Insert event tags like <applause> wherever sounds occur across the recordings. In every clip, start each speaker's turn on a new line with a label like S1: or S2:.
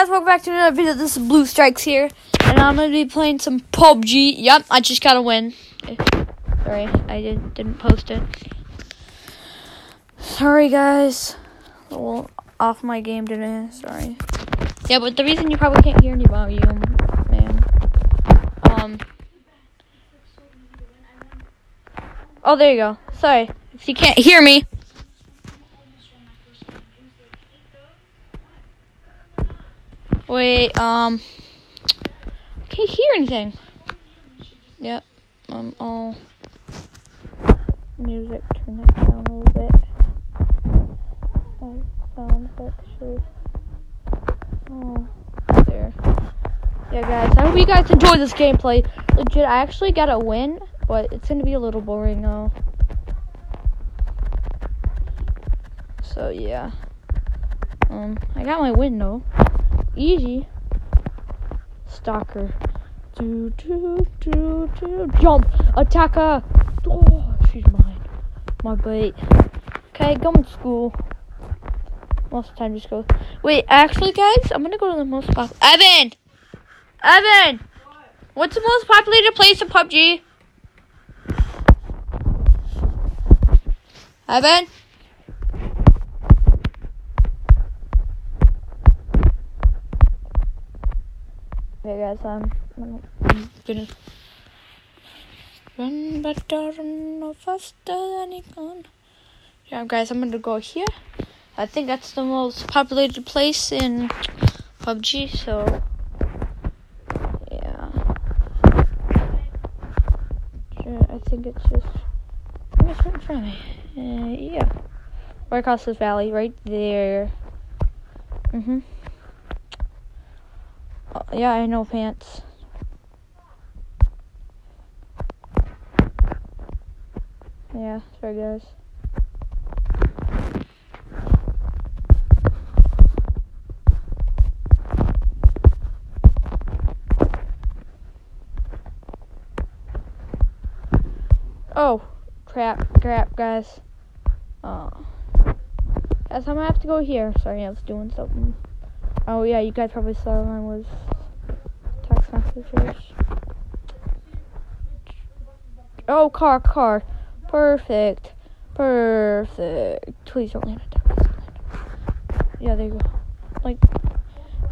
S1: guys, welcome back to another video. This is Blue Strikes here, and I'm gonna be playing some PUBG. Yep, I just got a win. Sorry, I did, didn't post it. Sorry, guys. A little off my game today. Sorry. Yeah, but the reason you probably can't hear any volume, man. Um. Oh, there you go. Sorry if you can't hear me. Wait, um, can't hear anything. Yep, um, all music. Turn that down a little bit. Oh, sound actually. Oh, there. Yeah, guys, I hope you guys enjoy this gameplay. Legit, I actually got a win, but it's gonna be a little boring though. So yeah. Um, I got my win though. Easy. Stalker. Do do do do jump. Attacker. Oh, she's mine. My bait. Okay, going to school. Most of the time just go. Wait, actually guys, I'm gonna go to the most pop Evan! Evan! What's the most populated place in PUBG? Evan? Okay, guys, um, I'm gonna run better, no faster than you can. Yeah, guys, I'm gonna go here. I think that's the most populated place in PUBG, so yeah. I think it's just it's right in front of me. Uh, yeah, right across this valley, right there. Mhm. Oh, yeah, I know pants. Yeah, sorry guys. Oh, crap, crap, guys. Oh. Guys, I'm gonna have to go here. Sorry, I was doing something. Oh yeah, you guys probably saw mine was text messages. Oh, car, car. Perfect. Perfect. Please don't land a Yeah, there you go. Like,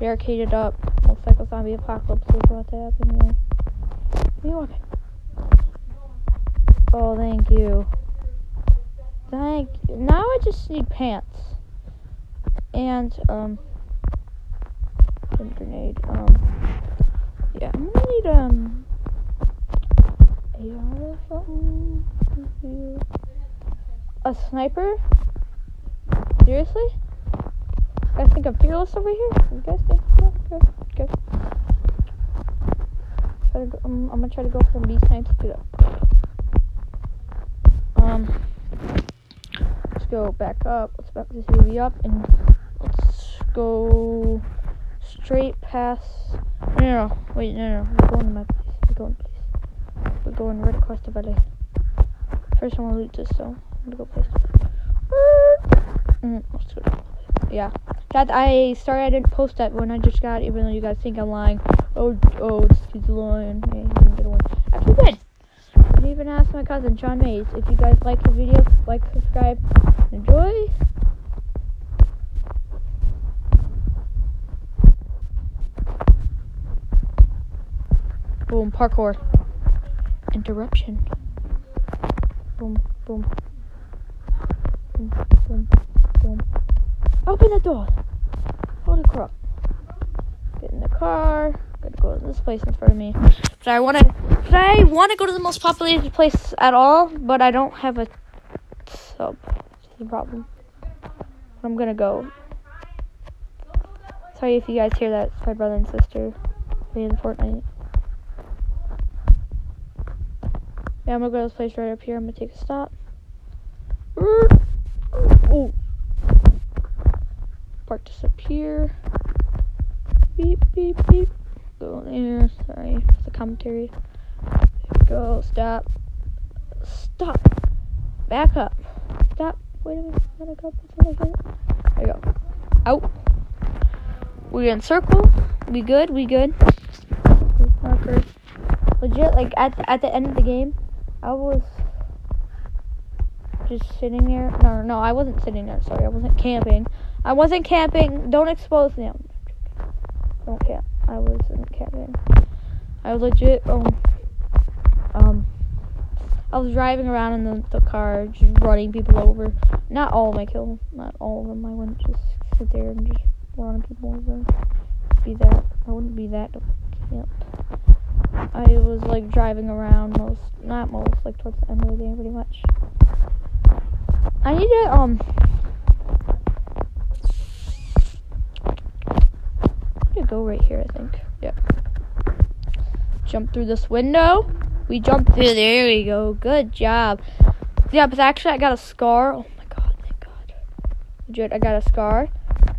S1: barricaded up. Looks like a zombie apocalypse is about to happen here. Me. Oh, thank you. Thank you. Now I just need pants. And, um, grenade. Um, yeah, I'm gonna need um AR or something. A sniper? Seriously? You guys think I'm fearless over here? You guys think? Yeah, to um, I'm gonna try to go for B snipes. Do that. Um, let's go back up. Let's back this UV up and let's go straight past. No, no, no. Wait, no, no. We're going to my place. We're going place. We're going right across the valley. First, I want to loot this, so I'm gonna go place. Mm, let's. Yeah. That I sorry I didn't post that when I just got. Even though you guys think I'm lying. Oh, oh, this kid's lying. Hey, he didn't get a win. Actually, did. I even asked my cousin Sean Mays if you guys like the video, like, subscribe, enjoy. Boom, parkour. Interruption. Boom, boom. Boom, boom, boom. Open the door. Holy crap. Get in the car. Gotta go to this place in front of me. But I wanna but I wanna go to the most populated place at all, but I don't have a sub. That's the problem. But I'm gonna go. Sorry if you guys hear that. It's my brother and sister playing Fortnite. Yeah, I'm gonna go to this place right up here. I'm gonna take a stop. Oh. Park this up here. Beep, beep, beep. Go in there. Sorry for the commentary. There go. Stop. Stop. Back up. Stop. Wait a minute. Back up. There we go. Out. We in circle. We good. We good. Marker. Legit, like at at the end of the game, I was just sitting there. No, no, I wasn't sitting there. Sorry, I wasn't camping. I wasn't camping. Don't expose them. Don't camp. I wasn't camping. I was legit. Um, um, I was driving around in the, the car, just running people over. Not all of my kills. Not all of them. I wouldn't just sit there and just run people over. Be that. I wouldn't be that. Yep. I was like driving around most, not most, like towards the end of the game, pretty much. I need to um. I need to go right here. I think. Yep. Jump through this window. We jump through. There we go. Good job. Yeah, but actually, I got a scar. Oh my god! Thank God. Legit, I got a scar.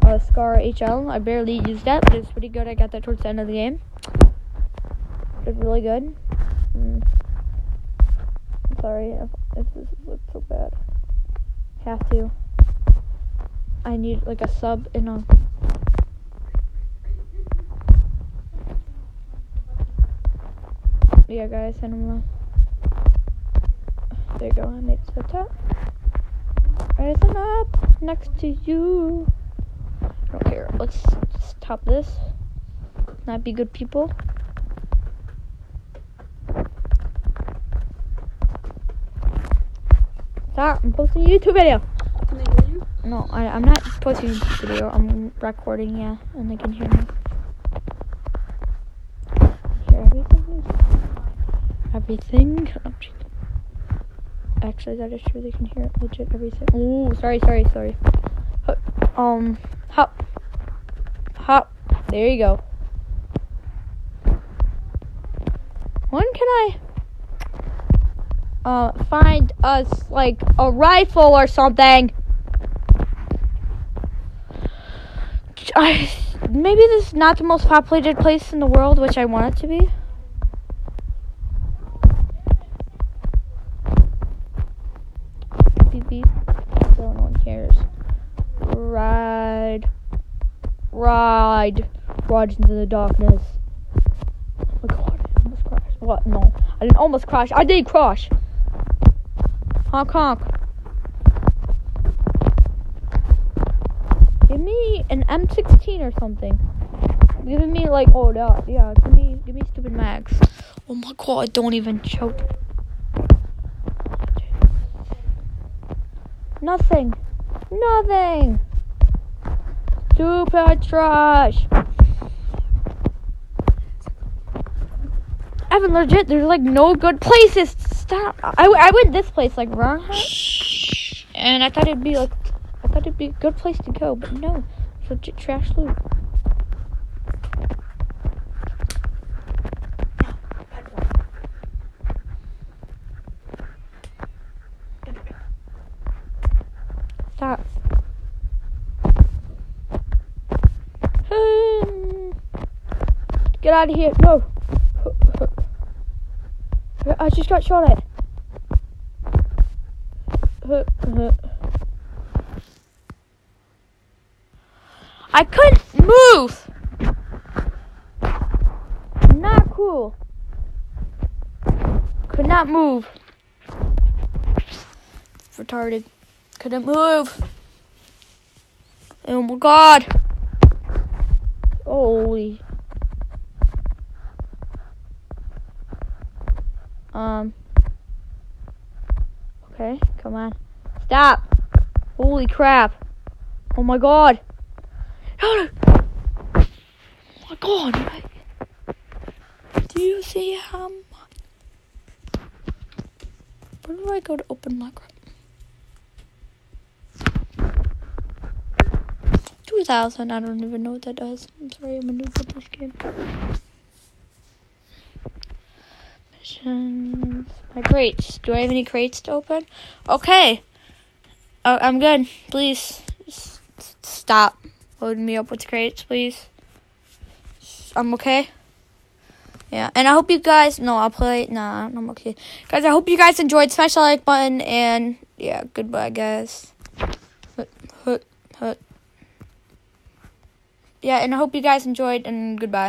S1: A scar HL. I barely used that, but it's pretty good. I got that towards the end of the game. Really good. Mm. Sorry if, if this looks so bad. Have to. I need like a sub in a. Yeah, guys, and I'm. Uh, there you go. I made the top. Rising up next to you. I don't care. Let's just top this. Not be good people. I'm posting a YouTube video.
S2: Can they hear you?
S1: No, I, I'm not posting a YouTube video. I'm recording, yeah, and they can hear me. Hear everything? Everything? Oh. Actually, that is true. They can hear legit everything. Oh, sorry, sorry, sorry. Um, hop, hop. There you go. When can I? Uh, find us like a rifle or something. I, maybe this is not the most populated place in the world, which I want it to be. Beep beep. No one cares. Ride. Ride. Ride into the darkness. Oh my god, I almost crashed. What? No. I didn't almost crash. I did crash. Honk honk. Give me an M16 or something. Give me like oh yeah, yeah. Give me give me stupid mags. Oh my god! I don't even choke. Nothing. Nothing. Stupid trash. Evan, legit, there's like no good places. Stop. I, I went this place like wrong, and I thought it'd be like, I thought it'd be a good place to go, but no, it's legit trash loot. Stop. <sighs> Get out of here. No. I just got shot at. I couldn't move. Not cool. Could not move. Retarded. Couldn't move. Oh my god. Holy. Um. Okay, come on. Stop. Holy crap. Oh my god. <gasps> Oh my god. Do you see how much? Where do I go to open my crates? 2000. I don't even know what that does. I'm sorry, I'm a noob at this game. Missions. My crates. Do I have any crates to open? Okay. Oh, I'm good. Please stop loading me up with crates, please. I'm okay. Yeah, and I hope you guys. No, I'll play. Nah, I'm okay. Guys, I hope you guys enjoyed. Smash the like button, and yeah, goodbye, guys. Yeah, and I hope you guys enjoyed, and goodbye.